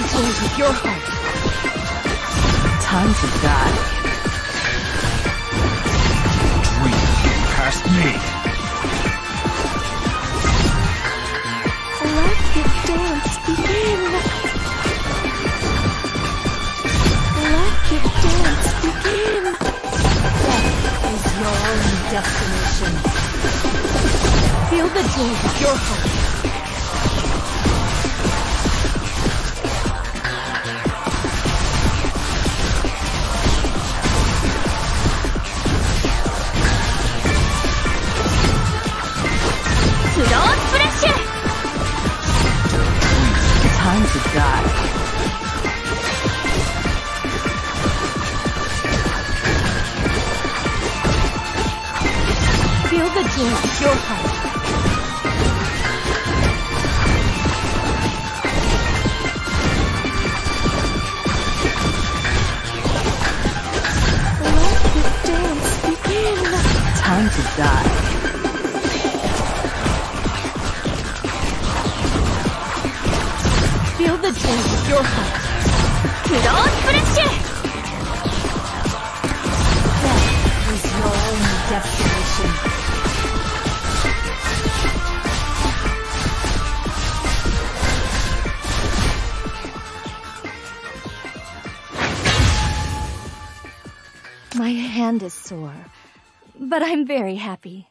joys of your heart. Time to die. Dream past me. Let the dance begin. Let the dance begin. Death is your only destination. Feel the joys of your heart. Die. Feel the joys of your heart. Let the dance begin. Time to die. The joys of your heart. Slow splash! Death is your only destination. My hand is sore, but I'm very happy.